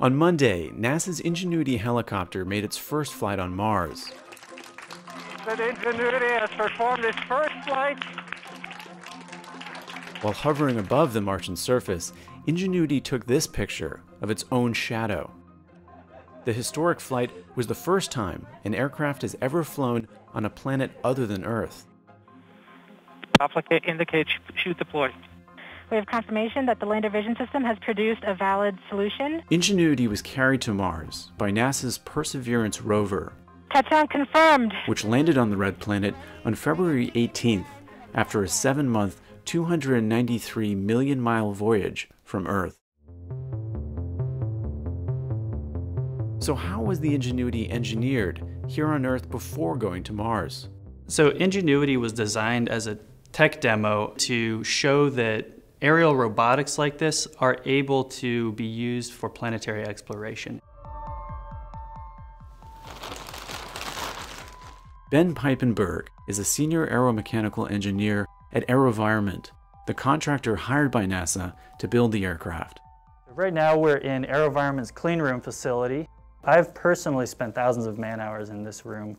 On Monday, NASA's Ingenuity helicopter made its first flight on Mars. Ingenuity has performed its first flight. While hovering above the Martian surface, Ingenuity took this picture of its own shadow. The historic flight was the first time an aircraft has ever flown on a planet other than Earth. Applicate indicates chute deployed. We have confirmation that the lander vision system has produced a valid solution. Ingenuity was carried to Mars by NASA's Perseverance rover, Touchdown confirmed. which landed on the red planet on February 18th after a seven month, 293 million mile voyage from Earth. So, how was the Ingenuity engineered here on Earth before going to Mars? So Ingenuity was designed as a tech demo to show that aerial robotics like this are able to be used for planetary exploration. Ben Pipenberg is a senior aeromechanical engineer at AeroVironment, the contractor hired by NASA to build the aircraft. Right now we're in AeroVironment's clean room facility. I've personally spent thousands of man hours in this room.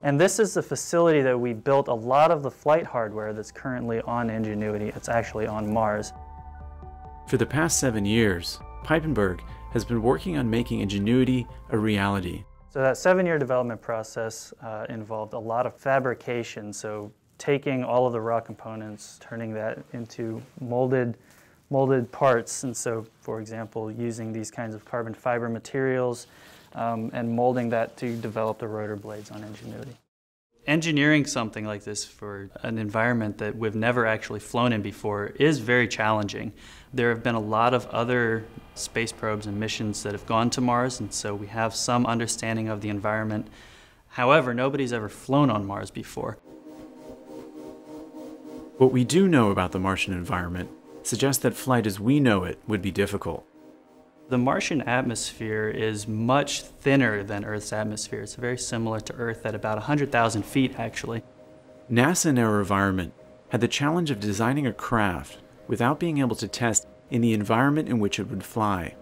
And this is the facility that we built a lot of the flight hardware that's currently on Ingenuity. It's actually on Mars. For the past seven years, Pipenberg has been working on making Ingenuity a reality. So that seven-year development process uh, involved a lot of fabrication. So taking all of the raw components, turning that into molded, molded parts. And so, for example, using these kinds of carbon fiber materials um, and molding that to develop the rotor blades on Ingenuity. Engineering something like this for an environment that we've never actually flown in before is very challenging. There have been a lot of other space probes and missions that have gone to Mars, and so we have some understanding of the environment. However, nobody's ever flown on Mars before. What we do know about the Martian environment suggests that flight as we know it would be difficult. The Martian atmosphere is much thinner than Earth's atmosphere. It's very similar to Earth at about 100,000 feet, actually. NASA and AeroVironment had the challenge of designing a craft without being able to test in the environment in which it would fly.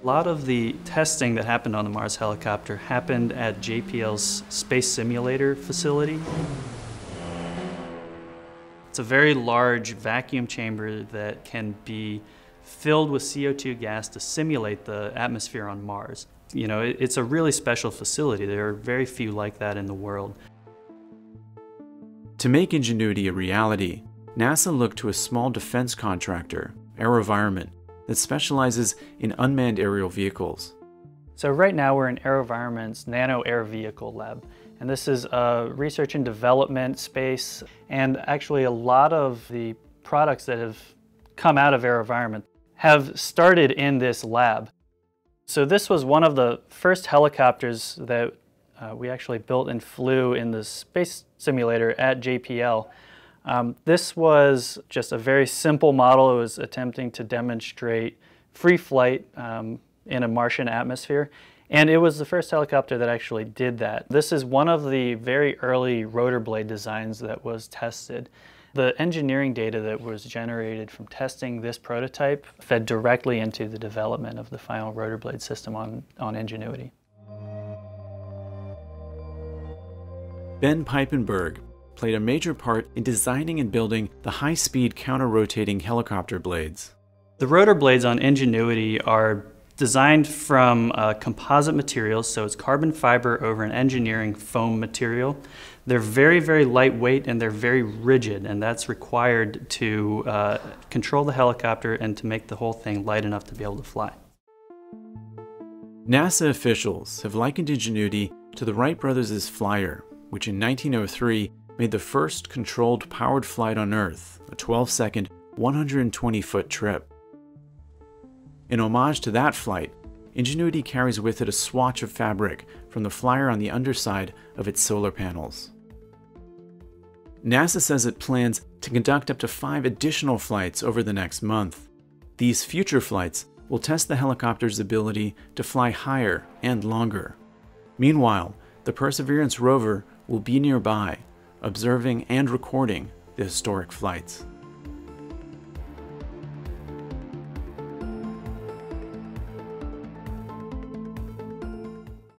A lot of the testing that happened on the Mars helicopter happened at JPL's Space Simulator facility. It's a very large vacuum chamber that can be filled with CO2 gas to simulate the atmosphere on Mars. You know, it, it's a really special facility. There are very few like that in the world. To make Ingenuity a reality, NASA looked to a small defense contractor, AeroVironment, that specializes in unmanned aerial vehicles. So right now we're in AeroVironment's Nano Air Vehicle Lab. And this is a research and development space. And actually a lot of the products that have come out of AeroVironment have started in this lab. So this was one of the first helicopters that uh, we actually built and flew in the space simulator at JPL. Um, this was just a very simple model. It was attempting to demonstrate free flight um, in a Martian atmosphere. And it was the first helicopter that actually did that. This is one of the very early rotor blade designs that was tested. The engineering data that was generated from testing this prototype fed directly into the development of the final rotor blade system on, on Ingenuity. Ben Pipenberg played a major part in designing and building the high-speed counter-rotating helicopter blades. The rotor blades on Ingenuity are designed from uh, composite materials, so it's carbon fiber over an engineering foam material. They're very, very lightweight and they're very rigid, and that's required to uh, control the helicopter and to make the whole thing light enough to be able to fly. NASA officials have likened Ingenuity to the Wright brothers' Flyer, which in 1903 made the first controlled powered flight on Earth, a 12 second, 120 foot trip. In homage to that flight, Ingenuity carries with it a swatch of fabric from the flyer on the underside of its solar panels. NASA says it plans to conduct up to five additional flights over the next month. These future flights will test the helicopter's ability to fly higher and longer. Meanwhile, the Perseverance rover will be nearby, observing and recording the historic flights.